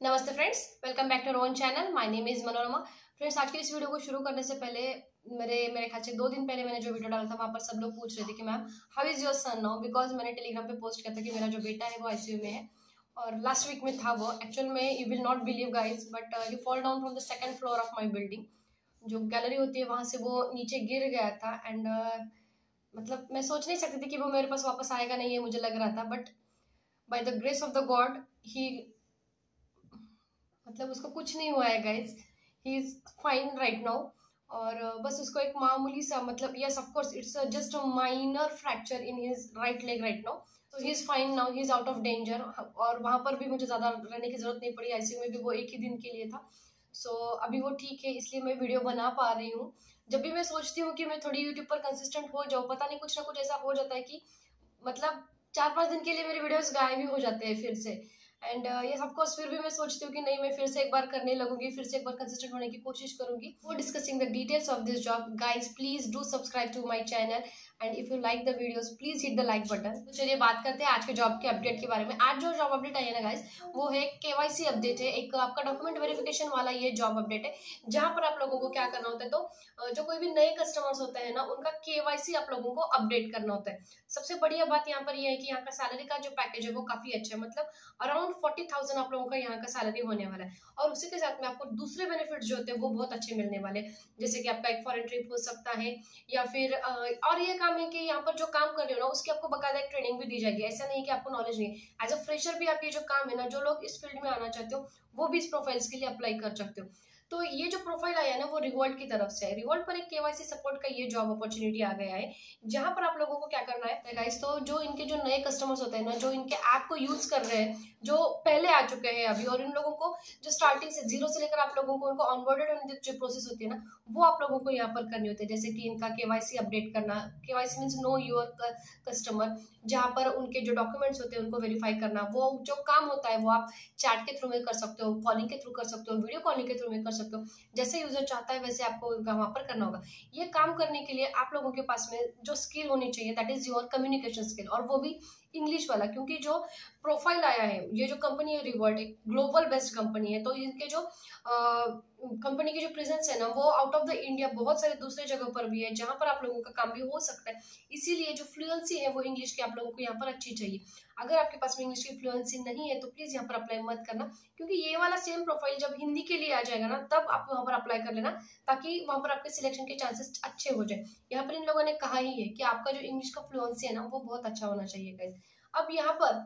नमस्ते friends welcome back to Ron channel my name is Manorama friends आज की इस वीडियो को शुरू करने से पहले मेरे मेरे ख्याल से दो दिन पहले मैंने जो वीडियो डाला था वहाँ पर सब लोग पूछ रहे थे कि ma'am how is your son now because मैंने टेलीग्राम पे पोस्ट किया था कि मेरा जो बेटा है वो आईसीयू में है। और लास्ट वीक में था वो। एक्चुअल में you will not believe guys but you fall down from the second floor of my building जो गैलरी होती है वहाँ से वो नीचे गिर गया था एंड uh, मतलब मैं सोच नहीं सकती थी कि वो मेरे पास वापस आएगा नहीं है मुझे लग रहा था but by the grace of the god he मतलब उसको कुछ नहीं हुआ है guys he is fine right now और बस उसको एक मामूली सा मतलब yes of course it's just a minor fracture in his right leg right now तो he is fine now he is out of danger और वहाँ पर भी मुझे ज़्यादा रहने की ज़रूरत नहीं पड़ी. आईसीयू में भी वो एक ही दिन के लिए था. सो so, अभी वो ठीक है इसलिए मैं वीडियो बना पा रही हूँ. जब भी मैं सोचती हूँ कि मैं थोड़ी यूट्यूब पर कंसिस्टेंट हो जाऊँ पता नहीं कुछ ना कुछ ऐसा हो जाता है कि मतलब चार पाँच दिन के लिए मेरे वीडियोस गायब ही हो जाते हैं फिर से. एंड ये सब कोर्स फिर भी मैं सोचती हूँ कि नहीं, मैं फिर से एक बार करने लगूँगी, फिर से एक बार कंसिस्टेंट होने की कोशिश करूँगी। वो discussing the details of this job guys please do subscribe to my channel and if you like the videos please hit the like button तो चलिए बात करते हैं आज के जॉब के अपडेट के बारे में। आज जो जॉब अपडेट आई है ना गाइज़ वो है केवाईसी अपडेट है। एक आपका डॉक्यूमेंट वेरिफिकेशन वाला ये जॉब अपडेट है, जहाँ पर आप लोगों को क्या करना होता है तो जो कोई भी नए कस्टमर्स होते हैं ना, उनका केवाईसी आप लोगों को अपडेट करना होता है। सबसे बढ़िया बात यहाँ पर यह है कि यहाँ का सैलरी का जो पैकेज है, वो काफ़ी अच्छा है। मतलब अराउंड फोर्टी थाउज़ेंड आप लोगों का यहाँ का सैलरी होने वाला है। और उसी के साथ में आपको दूसरे बेनिफिट जो होते हैं, वो बहुत अच्छे मिलने वाले जैसे कि आपका एक फॉरन ट्रिप हो सकता है, या फिर और ये काम है कि यहाँ पर जो काम कर रहे हो ना, उसकी आपको बकायदा एक ट्रेनिंग भी दी जाएगी। ऐसा नहीं कि आपको नॉलेज नहीं। एज अ फ्रेशर भी आप ये जो काम है ना, जो लोग इस फ़ील्ड में आना चाहते हो, वो भी इस प्रोफाइल्स के लिए अप्लाई कर सकते हो। तो ये जो प्रोफ़ाइल आया ना, वो रिवॉल्ट की तरफ़ से है। रिवॉल्ट पर एक केवाईसी सपोर्ट का ये जॉब अपॉर्चुनिटी आ गया है, जहाँ पर आप लोगों को क्या करना है गाइस तो जो इनके जो नए कस्टमर्स होते हैं ना, जो इनके ऐप को यूज़ कर रहे हैं, जो पहले आ चुके हैं अभी, और इन लोगों को जो स्टार्टिंग से ज़ीरो से लेकर आप लोगों को उनको ऑनबोर्डेड होने जो प्रोसेस होती है ना, वो आप लोगों को यहाँ पर करनी होती है। जैसे कि इनका केवाईसी अपडेट करना KYC means know your customer जहाँ पर उनके जो डॉक्यूमेंट्स होते हैं, उनको वेरीफाई करना, वो जो काम होता है, वो आप चैट के थ्रू में कर सकते हो कॉलिंग के थ्रू कर सकते हो वीडियो कॉलिंग के थ्रू में कर सकते हो। जैसे यूज़र चाहता है, वैसे आपको वहाँ पर करना होगा। ये काम करने के लिए आप लोगों के पास में जो स्किल होनी चाहिए that is your communication skill और वो भी इंग्लिश वाला, क्योंकि जो प्रोफ़ाइल आया है, ये जो कंपनी है रिवर्ट एक ग्लोबल बेस्ट कंपनी है तो इनके जो कंपनी की जो प्रेजेंस है ना, वो आउट ऑफ़ द इंडिया बहुत सारे दूसरे जगह पर भी है, जहाँ पर आप लोगों का काम भी हो सकता है। इसीलिए जो फ्लुएंसी है वो इंग्लिश की आप लोगों को यहाँ पर अच्छी चाहिए। अगर आपके पास में इंग्लिश की फ्लुएंसी नहीं है तो प्लीज़ यहाँ पर अप्लाई मत करना, क्योंकि ये वाला सेम प्रोफ़ाइल जब हिंदी के लिए आ जाएगा ना, तब आप वहाँ पर अप्लाई कर लेना, ताकि वहाँ पर आपके सिलेक्शन के चांसेस अच्छे हो जाए। यहाँ पर इन लोगों ने कहा ही है कि आपका जो इंग्लिश का फ्लुएंसी है ना, वो बहुत अच्छा होना चाहिए अब यहाँ पर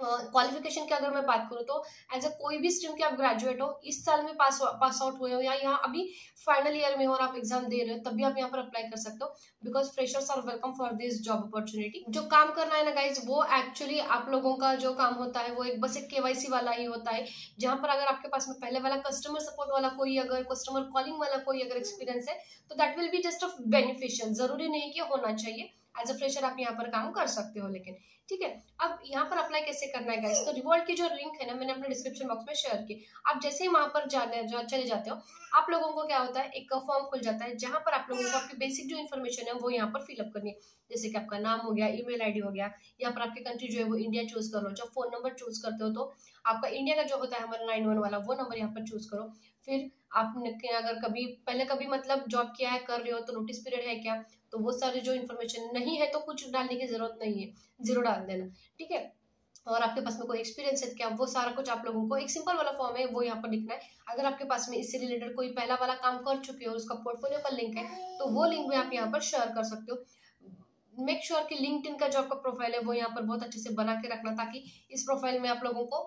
क्वालिफिकेशन uh, की अगर मैं बात करूँ तो एज अ कोई भी स्ट्रीम के आप ग्रेजुएट हो इस साल में पास पास आउट हुए हो या यहाँ अभी फाइनल ईयर में हो और आप एग्ज़ाम दे रहे हो तब भी आप यहाँ पर अप्लाई कर सकते हो because freshers are welcome for this job opportunity जो काम करना है ना गाइज़ वो एक्चुअली आप लोगों का जो काम होता है वो एक बस एक केवाईसी वाला ही होता है। जहाँ पर अगर आपके पास में पहले वाला कस्टमर सपोर्ट वाला कोई अगर कस्टमर कॉलिंग वाला कोई अगर एक्सपीरियंस है तो that will be just of beneficial ज़रूरी नहीं कि होना चाहिए। एज अ फ्रेशर आप यहाँ पर काम कर सकते हो लेकिन ठीक है अब यहाँ पर अप्लाई कैसे करना है गाइस तो रिवॉल्ट की जो लिंक है ना मैंने अपने डिस्क्रिप्शन बॉक्स में शेयर की। आप जैसे ही वहाँ पर जाने जा, चले जाते हो आप लोगों को क्या होता है एक फॉर्म खुल जाता है जहाँ पर आप लोगों को आपकी बेसिक जो इन्फॉर्मेशन है वो यहाँ पर फिलअप करनी है। जैसे कि आपका नाम हो गया ईमेल आईडी हो गया यहाँ पर आपकी कंट्री जो है वो इंडिया चूज़ कर लो जब फ़ोन नंबर चूज़ करते हो तो आपका इंडिया का जो होता है हमारा नाइन वन वाला वो नंबर यहाँ पर चूज़ करो। फिर आपने अगर कभी पहले कभी मतलब जॉब किया है कर रहे हो तो नोटिस पीरियड है क्या? तो वो सारी जो इन्फॉर्मेशन नहीं है तो कुछ डालने की ज़रूरत नहीं है। ज़ीरो डाल देना, ठीक है? और आपके पास में कोई एक्सपीरियंस है क्या वो सारा कुछ आप लोगों को, एक सिंपल वाला फॉर्म है, वो यहाँ पर लिखना है। अगर आपके पास में इससे रिलेटेड कोई पहला वाला काम कर चुके हो, उसका पोर्टफोलियो का लिंक है तो वो लिंक भी आप यहाँ पर शेयर कर सकते हो। मेक श्योर sure कि लिंक्डइन का जो आपका प्रोफ़ाइल है, वो यहाँ पर बहुत अच्छे से बना के रखना ताकि इस प्रोफ़ाइल में आप लोगों को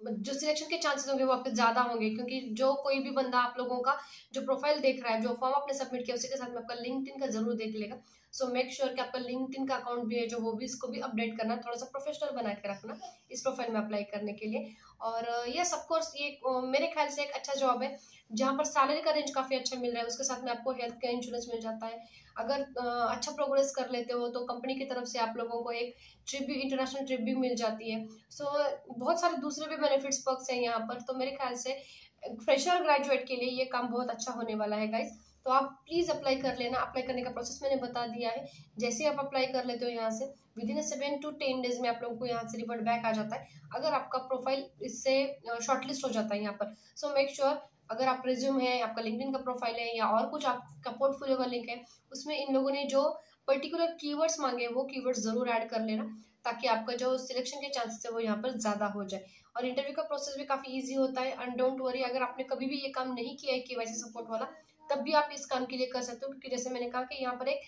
जो सिलेक्शन के चांसेस होंगे वो आपके ज़्यादा होंगे, क्योंकि जो कोई भी बंदा आप लोगों का जो प्रोफ़ाइल देख रहा है, जो फॉर्म आपने सबमिट किया, उसी के साथ में आपका लिंक का ज़रूर देख लेगा। सो मेक श्योर कि आपका लिंक का अकाउंट भी है जो वो भी इसको भी अपडेट करना थोड़ा सा प्रोफेशनल बना के रखना इस प्रोफ़ाइल में अप्लाई करने के लिए। और ये सब कोर्स ये मेरे ख्याल से एक अच्छा जॉब है जहाँ पर सैलरी का रेंज काफ़ी अच्छा मिल रहा है उसके साथ में आपको हेल्थ का इंश्योरेंस मिल जाता है। अगर अच्छा प्रोग्रेस कर लेते हो तो कंपनी की तरफ़ से आप लोगों को एक ट्रिप भी इंटरनेशनल ट्रिप भी मिल जाती है। सो so, बहुत सारे दूसरे भी बेनिफिट्स पर्क्स हैं यहाँ पर तो मेरे ख्याल से फ्रेशर ग्रेजुएट के लिए ये काम बहुत अच्छा होने वाला है गाइज़ तो आप प्लीज़ अप्लाई कर लेना। अप्लाई करने का प्रोसेस मैंने बता दिया है। जैसे आप अप्लाई कर लेते हो यहाँ से within seven to ten days में आप लोगों को यहाँ से रिवर्ट बैक आ जाता है। अगर आपका प्रोफ़ाइल इससे शॉर्टलिस्ट हो जाता है यहाँ पर सो मेक श्योर अगर आप रिज्यूम है, आपका लिंकडिन का प्रोफ़ाइल है या और कुछ आपका पोर्टफोलियो का लिंक है, उसमें इन लोगों ने जो पर्टिकुलर कीवर्ड्स मांगे वो कीवर्ड्स ज़रूर ऐड कर लेना ताकि आपका जो सिलेक्शन के चांसेस है वो यहाँ पर ज़्यादा हो जाए। और इंटरव्यू का प्रोसेस भी काफ़ी ईजी होता है। एंड डोंट वरी अगर आपने कभी भी ये काम नहीं किया है के सपोर्ट वाला तब भी आप इस काम के लिए कर सकते हो, क्योंकि जैसे मैंने कहा कि यहाँ पर एक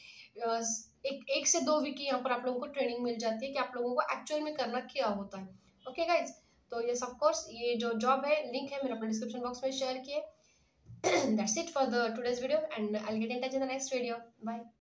एक एक से दो वीक की यहाँ पर आप लोगों को ट्रेनिंग मिल जाती है कि आप लोगों को एक्चुअल में करना क्या होता है। ओके गाइज़ तो ये सब कोर्स ये जो जॉब है लिंक है, मैंने अपने डिस्क्रिप्शन बॉक्स में शेयर किए। That's it for the today's video and I get in touch in the next video bye.